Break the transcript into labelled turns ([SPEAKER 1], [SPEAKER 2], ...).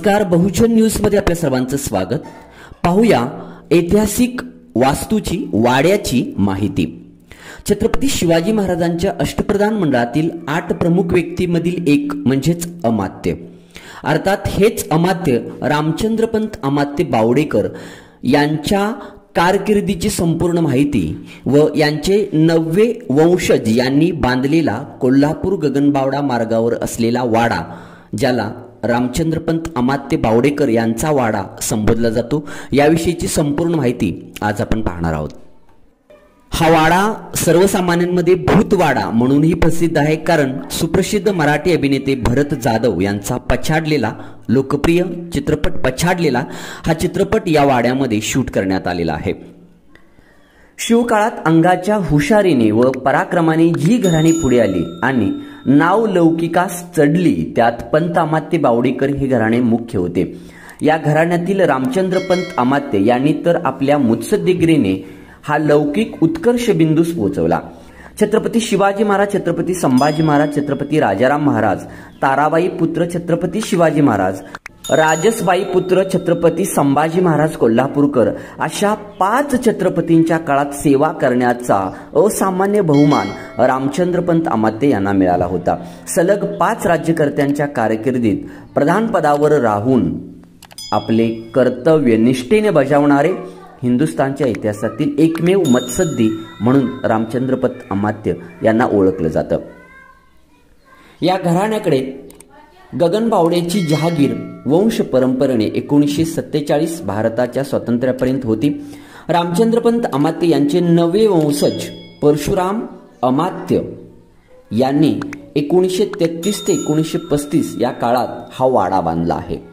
[SPEAKER 1] नमस्कार. बहुजन न्यूजमध्ये आपल्या सर्वांचं स्वागत. पाहूया ऐतिहासिक वास्तूची वाड्याची माहिती. छत्रपती शिवाजी महाराजांच्या अष्टप्रधान मंडळातील आठ प्रमुख व्यक्तीमधील एक म्हणजेच अमात्य. अर्थात हेच अमात्य रामचंद्रपंत अमात्य बावडेकर यांच्या कारकिर्दीची संपूर्ण माहिती व यांचे नववे वंशज यांनी बांधलेला कोल्हापूर गगनबावडा मार्गावर असलेला वाडा ज्याला रामचंद्रपंत अमात्य बावडेकर यांचा वाडा संबोधला जातो. याविषयीची संपूर्ण माहिती आज आपण पाहणार आहोत. हा वाडा सर्वसामान्यांमध्ये भूतवाडा म्हणूनही प्रसिद्ध आहे. कारण सुप्रसिद्ध मराठी अभिनेते भरत जाधव यांचा पछाडलेला लोकप्रिय चित्रपट पछाडलेला हा चित्रपट या वाड्यामध्ये शूट करण्यात आलेला आहे. शिवकाळात अंगाच्या हुशारीने व पराक्रमाने जी घराणी पुढे आली आणि नाव लौकिकास चढली. त्यात पंत अमात्य बावडेकर हे घराणे मुख्य होते. या घराण्यातील रामचंद्रपंत अमात्य यांनी तर आपल्या मुत्सद्देगिरीने हा लौकिक उत्कर्ष बिंदूस पोहोचवला. छत्रपती शिवाजी महाराज छत्रपती संभाजी महाराज छत्रपती राजाराम महाराज ताराबाई पुत्र छत्रपती शिवाजी महाराज राजसबाई पुत्र छत्रपती संभाजी महाराज कोल्हापूरकर अशा पाच छत्रपतींच्या काळात सेवा करण्याचा असामान्य बहुमान रामचंद्रपंत अमात्य यांना मिळाला होता. सलग पाच राज्यकर्त्यांच्या कारकिर्दीत प्रधानपदावर राहून आपले कर्तव्य निष्ठेने बजावणारे हिंदुस्थानच्या इतिहासातील एकमेव मत्सद्दी म्हणून रामचंद्रपत अमात्य यांना ओळखलं जातं. या घराण्याकडे गगन बावड्याची जहागीर वंश परंपरेने एकोणीसशे सत्तेचाळीस भारताच्या स्वातंत्र्यापर्यंत होती. रामचंद्रपंत अमात्य यांचे नवे वंशज परशुराम अमात्य यांनी एकोणीसशे तेहतीस ते एकोणीसशे पस्तीस या काळात हा वाडा बांधला आहे.